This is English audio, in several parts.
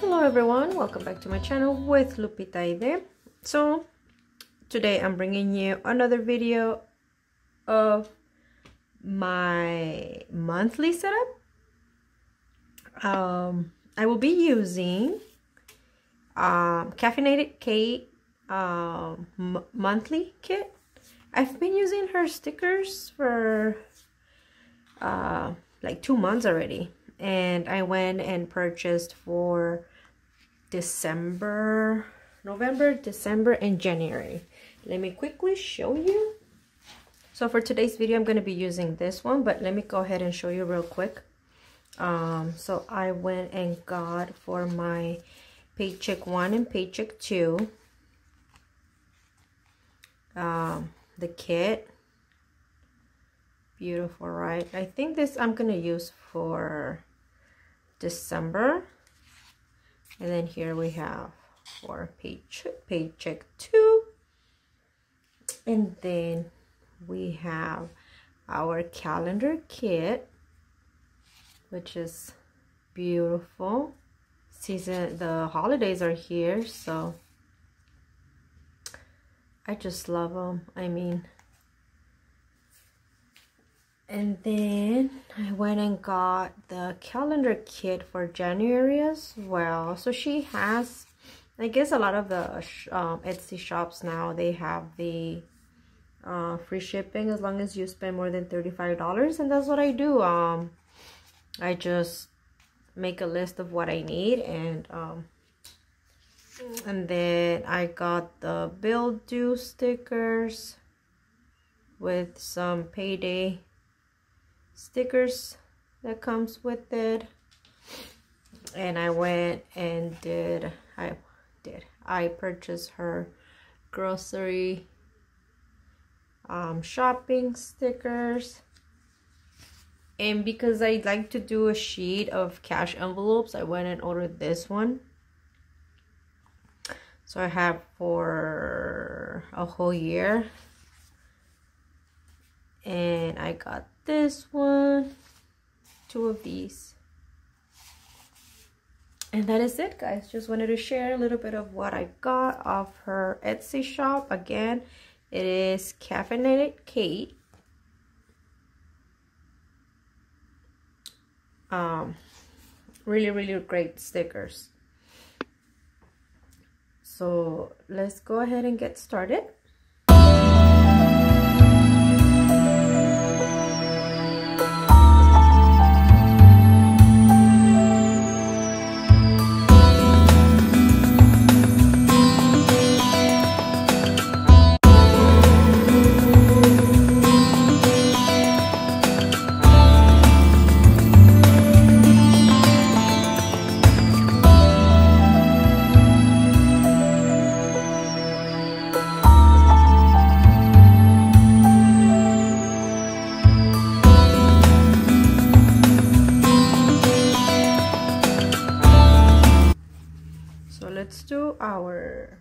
Hello everyone, welcome back to my channel with Lupita Aide. So today I'm bringing you another video of my monthly setup. Um, I will be using um, Caffeinated Cait um, monthly kit. I've been using her stickers for uh, like two months already and I went and purchased for December, November, December, and January. Let me quickly show you. So for today's video, I'm going to be using this one, but let me go ahead and show you real quick. Um, so I went and got for my paycheck one and paycheck two, um, the kit. Beautiful, right? I think this I'm going to use for December. And then here we have for paycheck, paycheck two. And then we have our calendar kit, which is beautiful. Season, the holidays are here, so I just love them. I mean, and then I went and got the calendar kit for January as well. So she has, I guess a lot of the um, Etsy shops now, they have the uh, free shipping as long as you spend more than $35. And that's what I do. Um, I just make a list of what I need and um, and then I got the bill due stickers with some payday stickers that comes with it. And I went and did I did I purchased her grocery um, shopping stickers. And because I like to do a sheet of cash envelopes I went and ordered this one. So I have for a whole year. And I got this one. Two of these. And that is it guys. Just wanted to share a little bit of what I got off her Etsy shop. Again it is caffeinated Cait. Um really really great stickers. So let's go ahead and get started our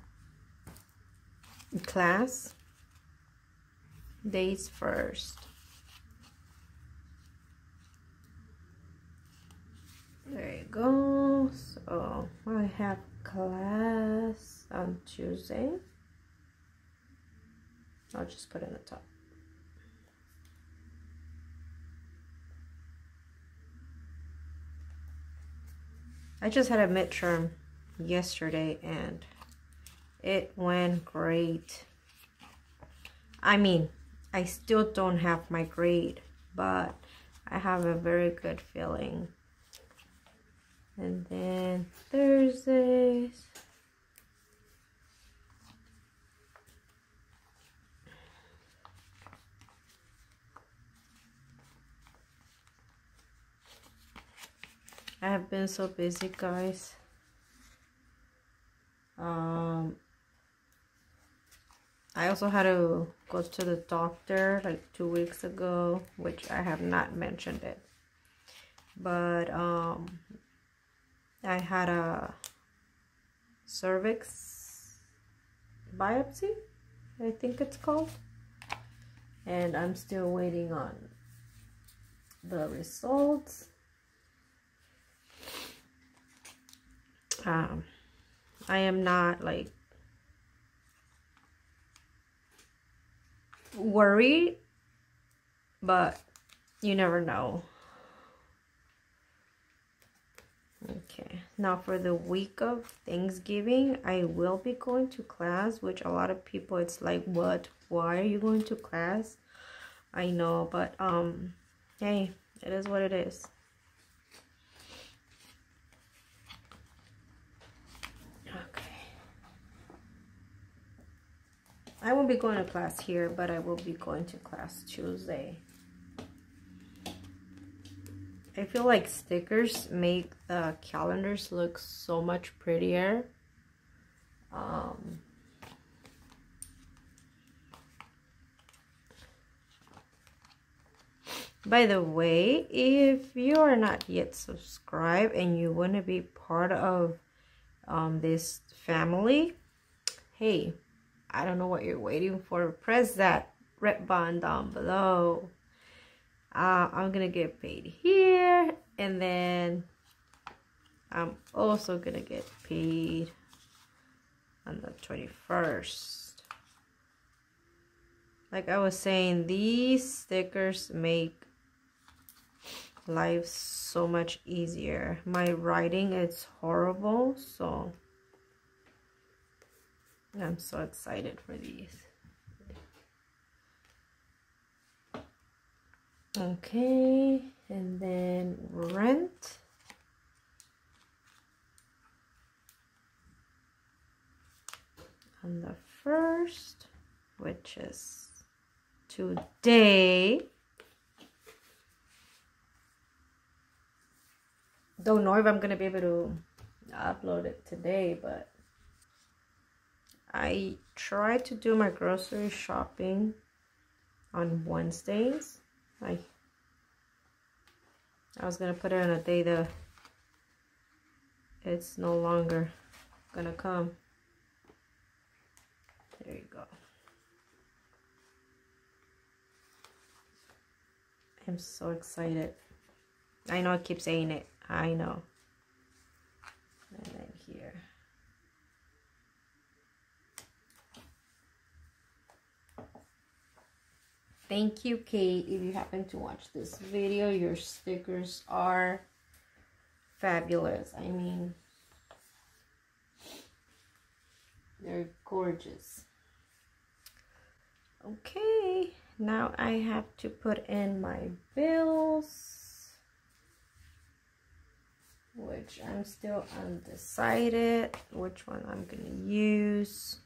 class days first. There you go. So I have class on Tuesday. I'll just put it on the top. I just had a midterm yesterday and it went great. I mean, I still don't have my grade, but I have a very good feeling. And then Thursdays. I have been so busy, guys um I also had to go to the doctor like two weeks ago which I have not mentioned it. But um I had a cervix biopsy I think it's called. And I'm still waiting on the results. Um, I am not like worried, but you never know. Okay, now for the week of Thanksgiving, I will be going to class, which a lot of people, it's like, what? Why are you going to class? I know, but um, hey, it is what it is. Okay. I won't be going to class here, but I will be going to class Tuesday. I feel like stickers make the calendars look so much prettier. Um, by the way, if you are not yet subscribed and you want to be part of um, this family, hey, I don't know what you're waiting for. Press that red button down below. Uh, I'm gonna get paid here and then I'm also gonna get paid on the 21st like I was saying these stickers make life so much easier. My writing is horrible so I'm so excited for these. Okay and then rent. On the first which is today. Don't know if I'm gonna be able to upload it today but I try to do my grocery shopping on Wednesdays I I was gonna put it on a day that it's no longer gonna come. There you go. I'm so excited. I know I keep saying it. I know. And then here. Thank you, Cait. If you happen to watch this video, your stickers are fabulous. I mean, they're gorgeous. Okay, now I have to put in my bills, which I'm still undecided which one I'm going to use.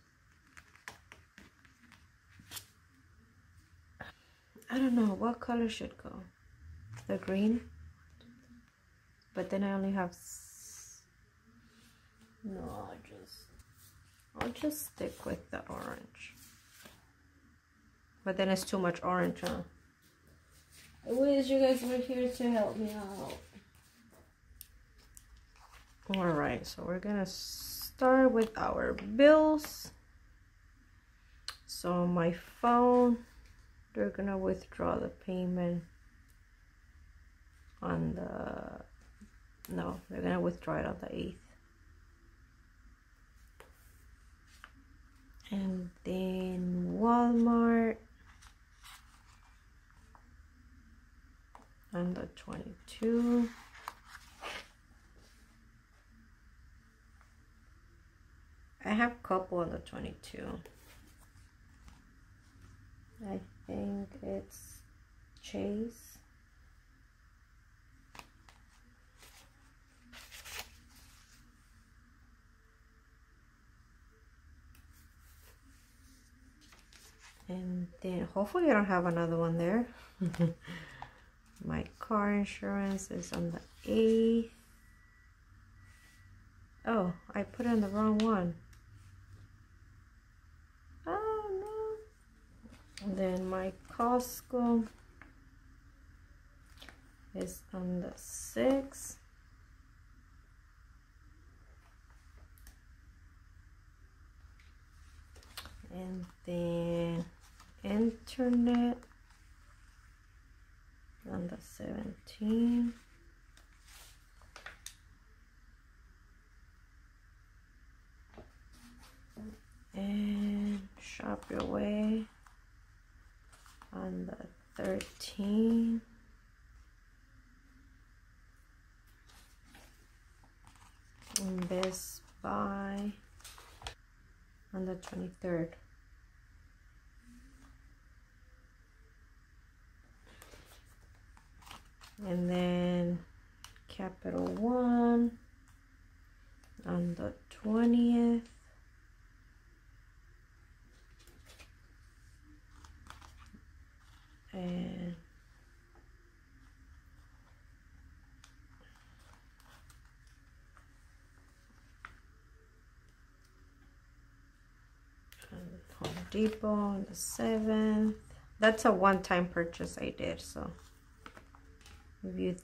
I don't know what color should go. The green. But then I only have. No, I'll just. I'll just stick with the orange. But then it's too much orange, huh? I wish you guys were here to help me out. Alright, so we're gonna start with our bills. So my phone they're gonna withdraw the payment on the no they're gonna withdraw it on the 8th and then Walmart on the 22 I have a couple on the 22 I think it's Chase. And then hopefully I don't have another one there. My car insurance is on the 8th. Oh, I put in the wrong one. and then my Costco is on the 6 and then internet on the 17 and shop your way on the 13th. in Best Buy on the 23rd and then Capital One on the 20th and Home Depot on the 7th. That's a one-time purchase I did, so if you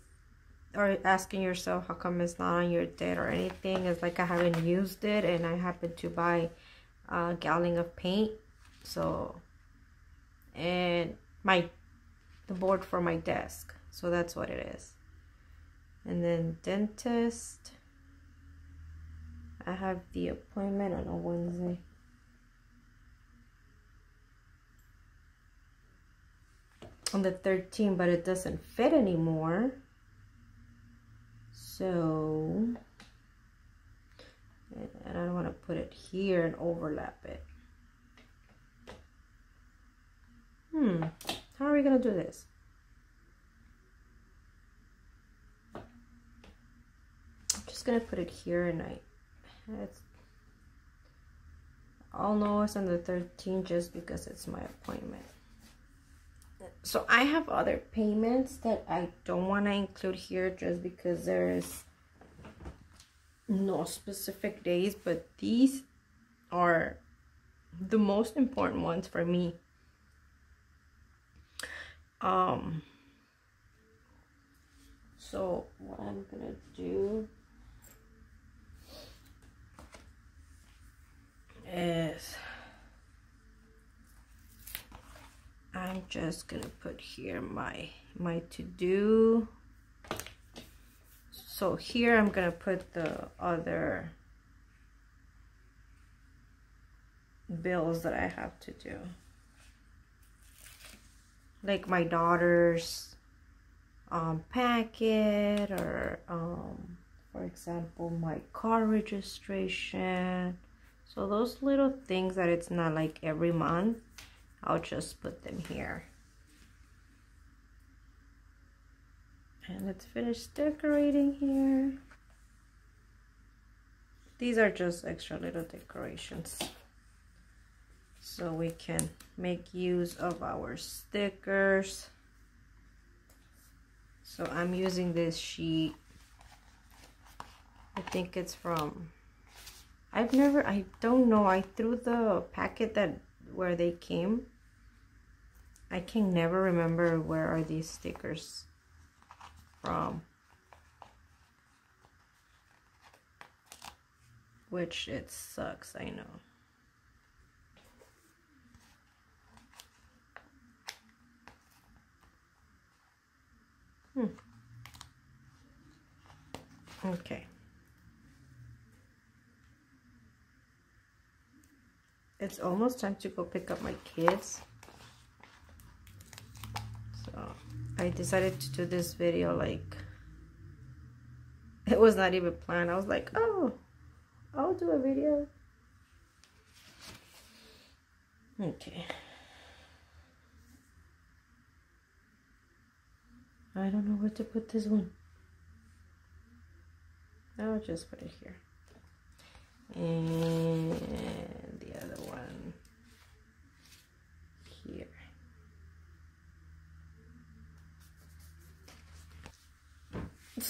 are asking yourself how come it's not on your debt or anything, it's like I haven't used it and I happened to buy a gallon of paint. So, and my, the board for my desk. So that's what it is. And then dentist. I have the appointment on a Wednesday. On the 13th, but it doesn't fit anymore. So, and I don't want to put it here and overlap it. Hmm, how are we to do this? I'm just to put it here and I, it's, I'll know it's on the 13th just because it's my appointment so I have other payments that I don't want to include here just because there's no specific days but these are the most important ones for me. Um so what I'm gonna do is I'm just gonna put here my my to-do. So here I'm gonna put the other bills that I have to do. Like my daughter's um, packet or um, for example my car registration. So those little things that it's not like every month I'll just put them here. And let's finish decorating here. These are just extra little decorations. So we can make use of our stickers. So I'm using this sheet. I think it's from, I've never, I don't know. I threw the packet that where they came. I can never remember where are these stickers from. Which it sucks, I know. Hmm. Okay. It's almost time to go pick up my kids. So I decided to do this video like it was not even planned. I was like oh I'll do a video. Okay. I don't know where to put this one. I'll just put it here. And the other one here.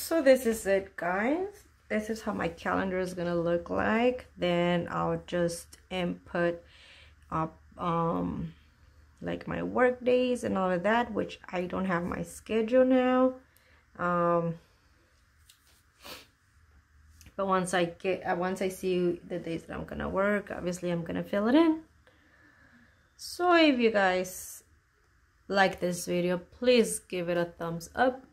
So this is it guys. This is how my calendar is gonna look like. Then I'll just input up um like my work days and all of that, which I don't have my schedule now. Um but once I get uh, once I see the days that I'm gonna work obviously I'm gonna fill it in so if you guys like this video please give it a thumbs up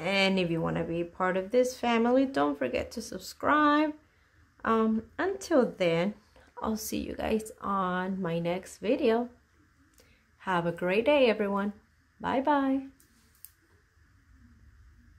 and if you want to be part of this family don't forget to subscribe um until then I'll see you guys on my next video. Have a great day, everyone. Bye-bye.